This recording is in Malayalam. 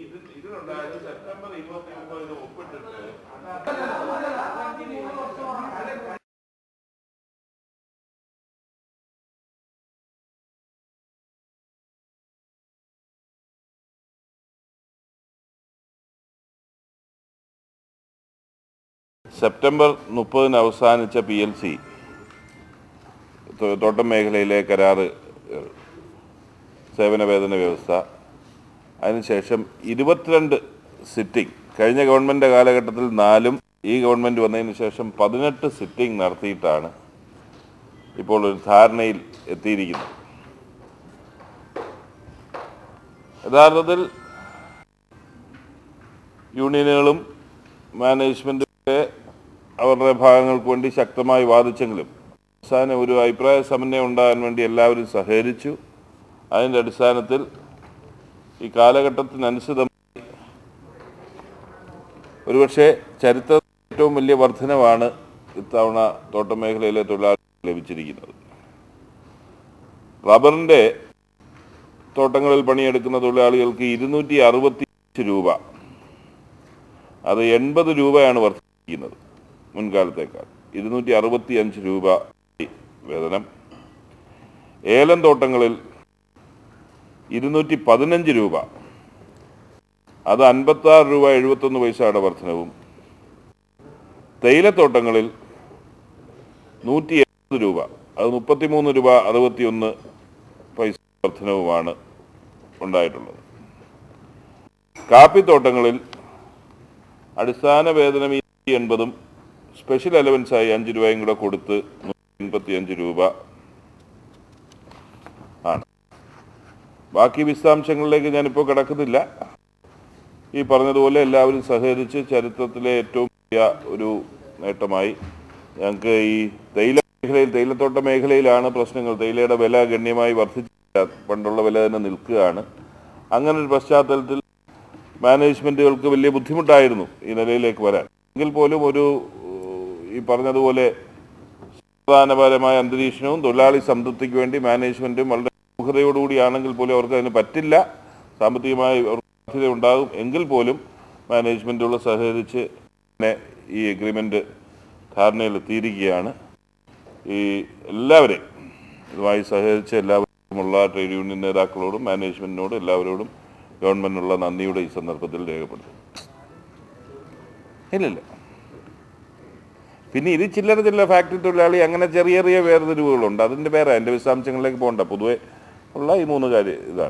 ഇത് ഇതിലുണ്ടായത് സെപ്റ്റംബർ സെപ്റ്റംബർ മുപ്പതിന് അവസാനിച്ച പി എൽ സി. തോട്ടം മേഖലയിലെ കരാറ് സേവന വേതന വ്യവസ്ഥ. അതിനുശേഷം ഇരുപത്തിരണ്ട് സിറ്റിംഗ്. കഴിഞ്ഞ ഗവൺമെന്റ് കാലഘട്ടത്തിൽ നാലും ഈ ഗവൺമെന്റ് വന്നതിന് ശേഷം പതിനെട്ട് സിറ്റിംഗ് നടത്തിയിട്ടാണ് ഇപ്പോൾ ഒരു ധാരണയിൽ എത്തിയിരിക്കുന്നത്. യഥാർത്ഥത്തിൽ യൂണിയനുകളും മാനേജ്മെന്റും ഒക്കെ അവരുടെ ഭാഗങ്ങൾക്ക് വേണ്ടി ശക്തമായി വാദിച്ചെങ്കിലും അവസാനം ഒരു അഭിപ്രായ സമന്വയം ഉണ്ടാകാൻ വേണ്ടി എല്ലാവരും സഹകരിച്ചു. അതിന്റെ അടിസ്ഥാനത്തിൽ ഈ കാലഘട്ടത്തിനനുസൃതമായി ഒരുപക്ഷെ ചരിത്ര ഏറ്റവും വലിയ വർധനവാണ് ഇത്തവണ തോട്ടമേഖലയിലെ തൊഴിലാളികൾ ലഭിച്ചിരിക്കുന്നത്. റബ്ബറിന്റെ തോട്ടങ്ങളിൽ പണിയെടുക്കുന്ന തൊഴിലാളികൾക്ക് ഇരുന്നൂറ്റി അറുപത്തി രൂപ. അത് എൺപത് രൂപയാണ് വർദ്ധിപ്പിക്കുന്നത് മുൻകാലത്തേക്കാൾ. ഇരുന്നൂറ്റി അറുപത്തി അഞ്ച് രൂപ വേതനം. ഏലം തോട്ടങ്ങളിൽ ഇരുന്നൂറ്റി പതിനഞ്ച് രൂപ. അത് അൻപത്താറ് രൂപ എഴുപത്തൊന്ന് പൈസയുടെ വർധനവും. തേയിലത്തോട്ടങ്ങളിൽ നൂറ്റി എഴുപത് രൂപ. അത് മുപ്പത്തിമൂന്ന് രൂപ അറുപത്തിയൊന്ന് പൈസ വർധനവുമാണ് ഉണ്ടായിട്ടുള്ളത്. കാപ്പിത്തോട്ടങ്ങളിൽ അടിസ്ഥാന വേതനം ഇരുന്നൂറ്റി എൺപതും സ്പെഷ്യൽ അലവൻസായി അഞ്ച് രൂപയും കൂടെ കൊടുത്ത് എൺപത്തി അഞ്ച് രൂപ ആണ്. ബാക്കി വിശദാംശങ്ങളിലേക്ക് ഞാനിപ്പോൾ കിടക്കുന്നില്ല. ഈ പറഞ്ഞതുപോലെ എല്ലാവരും സഹകരിച്ച് ചരിത്രത്തിലെ ഏറ്റവും വലിയ ഒരു നേട്ടമായി. ഞങ്ങൾക്ക് ഈ തേയില മേഖലയിൽ തേയിലത്തോട്ട മേഖലയിലാണ് പ്രശ്നങ്ങൾ. തേയിലയുടെ വില ഗണ്യമായി വർദ്ധിച്ചില്ല പണ്ടുള്ള വില തന്നെ നിൽക്കുകയാണ്. അങ്ങനെ ഒരു പശ്ചാത്തലത്തിൽ മാനേജ്മെന്റുകൾക്ക് വലിയ ബുദ്ധിമുട്ടായിരുന്നു ഈ നിലയിലേക്ക് വരാൻ. എങ്കിൽ പോലും ഒരു ഈ പറഞ്ഞതുപോലെ സമാധാനപരമായ അന്തരീക്ഷവും തൊഴിലാളി സംതൃപ്തിക്ക് വേണ്ടി മാനേജ്മെന്റും വളരെ മുഖതയോടുകൂടിയാണെങ്കിൽ പോലും അവർക്ക് അതിന് പറ്റില്ല. സാമ്പത്തികമായി സാധ്യത ഉണ്ടാകും. എങ്കിൽ പോലും മാനേജ്മെന്റുകൾ സഹകരിച്ച് ഈ എഗ്രിമെന്റ് ധാരണയിൽ എത്തിയിരിക്കുകയാണ് ഈ എല്ലാവരെയും ഇതുമായി സഹകരിച്ച എല്ലാവരുമുള്ള ട്രേഡ് യൂണിയൻ നേതാക്കളോടും മാനേജ്മെന്റിനോടും എല്ലാവരോടും ഗവൺമെന്റിനുള്ള നന്ദിയുടെ ഈ സന്ദർഭത്തിൽ രേഖപ്പെടുത്തും ഇല്ലില്ല. പിന്നെ ഇത് ചില്ലറ ചില്ലറ ഫാക്ടറി തൊഴിലാളി അങ്ങനെ ചെറിയ ചെറിയ വേർതിരിവുകളുണ്ട്. അതിന്റെ പേരാണ് എന്റെ വിശദാംശങ്ങളിലേക്ക് പോകണ്ട. പൊതുവെ ഉള്ള ഈ മൂന്ന് കാര്യം ഇതാണ്.